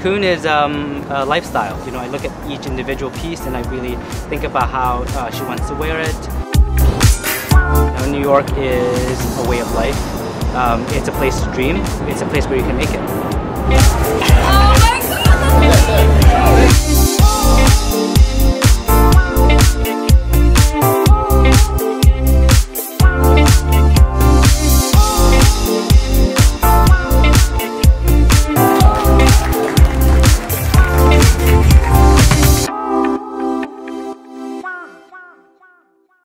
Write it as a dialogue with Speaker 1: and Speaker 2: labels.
Speaker 1: Thakoon is um, a lifestyle. You know, I look at each individual piece and I really think about how uh, she wants to wear it. Now, New York is a way of life. Um, it's a place to dream. It's a place where you can make it.